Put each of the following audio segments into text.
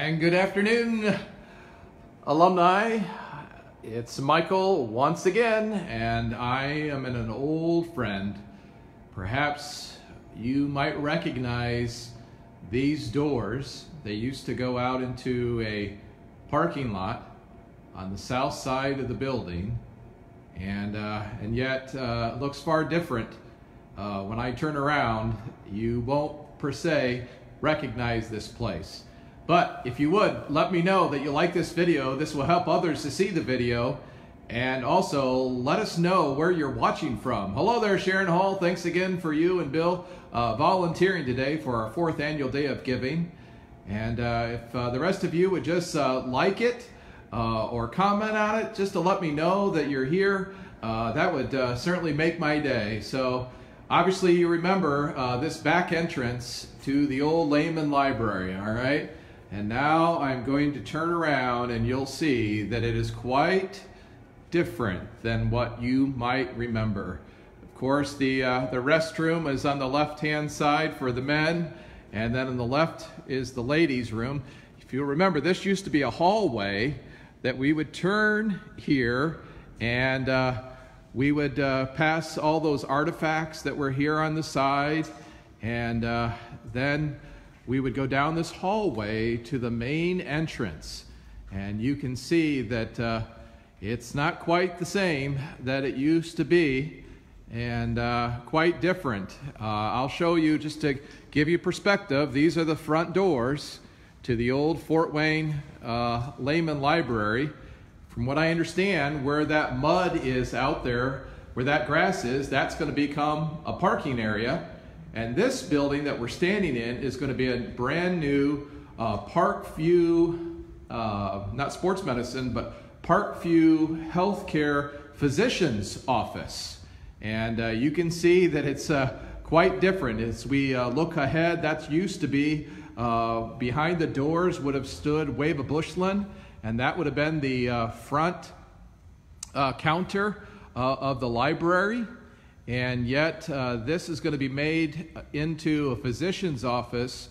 And good afternoon, alumni. It's Michael once again, and I am in an old friend. Perhaps you might recognize these doors. They used to go out into a parking lot on the south side of the building, and uh, and yet uh, looks far different. Uh, when I turn around, you won't per se recognize this place. But if you would, let me know that you like this video. This will help others to see the video. And also, let us know where you're watching from. Hello there, Sharon Hall. Thanks again for you and Bill uh, volunteering today for our fourth annual day of giving. And uh, if uh, the rest of you would just uh, like it uh, or comment on it, just to let me know that you're here, uh, that would certainly make my day. So, obviously, you remember this back entrance to the old Lehman Library, all right? And now I'm going to turn around and you'll see that it is quite different than what you might remember. Of course, the, uh, the restroom is on the left-hand side for the men, and then on the left is the ladies' room. If you remember, this used to be a hallway that we would turn here, and uh, we would uh, pass all those artifacts that were here on the side, and uh, then we would go down this hallway to the main entrance. And you can see that uh, it's not quite the same that it used to be and uh, quite different. Uh, I'll show you just to give you perspective. These are the front doors to the old Fort Wayne uh, Lehman Library. From what I understand, where that mud is out there, where that grass is, that's going to become a parking area. And this building that we're standing in is going to be a brand new uh, Parkview, uh, not sports medicine, but Parkview Healthcare Physician's Office. And uh, you can see that it's uh, quite different. As we uh, look ahead, that used to be uh, behind the doors would have stood Wava Bushland, and that would have been the front counter of the library. And yet, uh, this is going to be made into a physician's office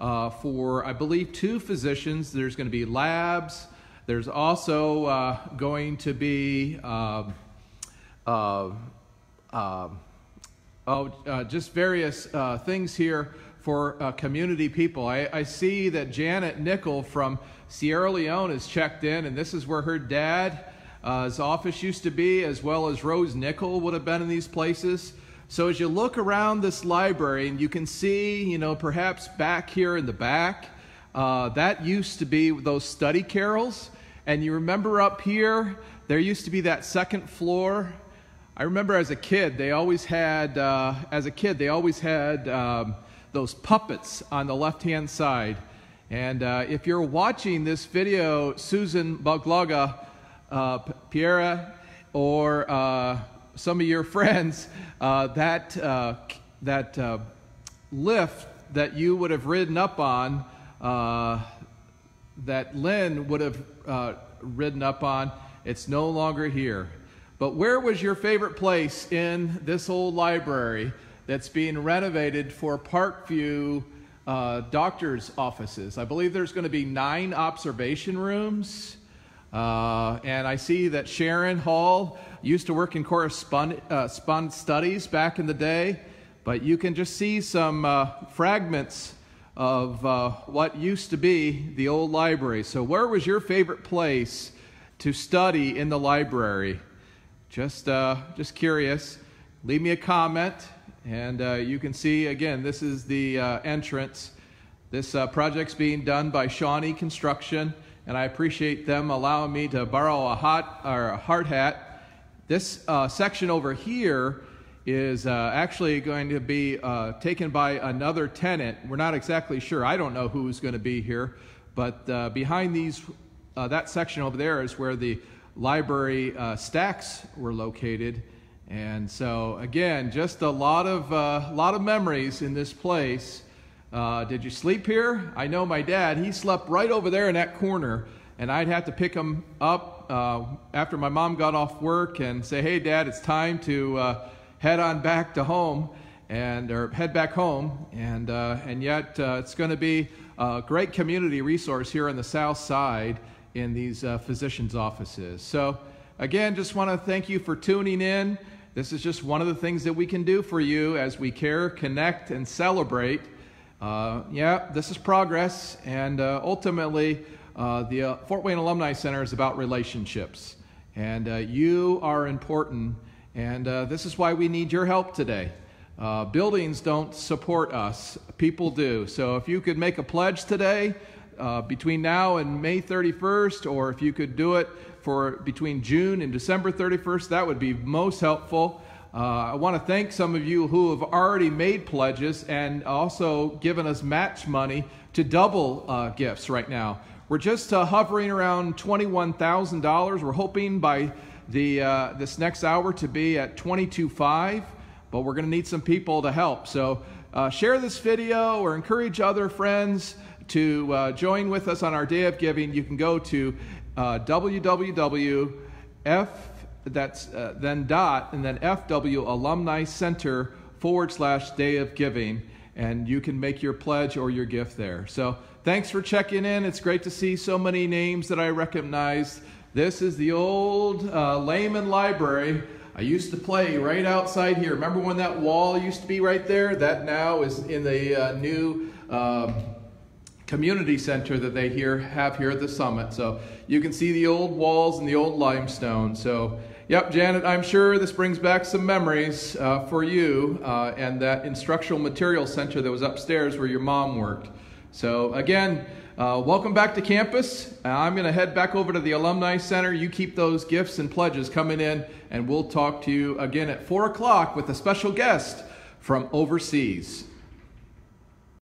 uh, for, I believe, two physicians. There's going to be labs. There's also uh, going to be um, uh, um, oh, uh, just various uh, things here for community people. I, I, see that Janet Nickel from Sierra Leone is checked in, and this is where her dad uh, his office used to be, as well as Rose Nickel would have been in these places. So as you look around this library, and you can see, you know, perhaps back here in the back, uh, that used to be those study carrels. And you remember up here, there used to be that second floor. I remember as a kid, they always had, uh, as a kid, they always had um, those puppets on the left hand side. And uh, if you're watching this video, Susan Baglaga, uh, Pierre or uh, some of your friends, uh, that, uh, that uh, lift that you would have ridden up on, uh, that Lynn would have ridden up on, it's no longer here. But where was your favorite place in this old library that's being renovated for Parkview uh, doctor's offices? I believe there's going to be nine observation rooms. Uh, and I see that Sharon Hall used to work in correspondence uh, studies back in the day, but you can just see some uh, fragments of uh, what used to be the old library. So, where was your favorite place to study in the library? Just, uh, just curious. Leave me a comment, and uh, you can see again. This is the entrance. This project's being done by Shawnee Construction and I appreciate them allowing me to borrow a hot or a hard hat. This uh, section over here is uh, actually going to be uh, taken by another tenant. We're not exactly sure. I don't know who's going to be here, but uh, behind these, uh, that section over there is where the library uh, stacks were located. And so, again, just a lot of, lot of memories in this place. Uh, did you sleep here? I know my dad, he slept right over there in that corner, and I'd have to pick him up uh, after my mom got off work and say, hey, dad, it's time to uh, head on back to home. and or head back home. And, uh, and yet, uh, it's going to be a great community resource here on the south side in these uh, physicians' offices. So, again, just want to thank you for tuning in. This is just one of the things that we can do for you as we care, connect, and celebrate. Uh, yeah, this is progress, and uh, ultimately, uh, the uh, Fort Wayne Alumni Center is about relationships, and uh, you are important, and uh, this is why we need your help today. buildings don't support us, people do. So if you could make a pledge today between now and May 31st, or if you could do it for between June and December 31st, that would be most helpful. Uh, I want to thank some of you who have already made pledges and also given us match money to double uh, gifts right now. We're just uh, hovering around $21,000. We're hoping by the, uh, this next hour to be at 22.5, but we're going to need some people to help. So uh, share this video or encourage other friends to uh, join with us on our day of giving. You can go to www.f that's uh, then dot and then FW Alumni Center forward slash day of giving, and you can make your pledge or your gift there. So thanks for checking in. It's great to see so many names that I recognize. This is the old uh, Lehman Library. I used to play right outside here. Remember when that wall used to be right there? That now is in the uh, new. Um, community center that they here have here at the summit. So you can see the old walls and the old limestone. So, yep, Janet, I'm sure this brings back some memories uh, for you uh, and that instructional material center that was upstairs where your mom worked. So, again, uh, welcome back to campus. Uh, I'm going to head back over to the Alumni Center. You keep those gifts and pledges coming in, and we'll talk to you again at 4 o'clock with a special guest from overseas.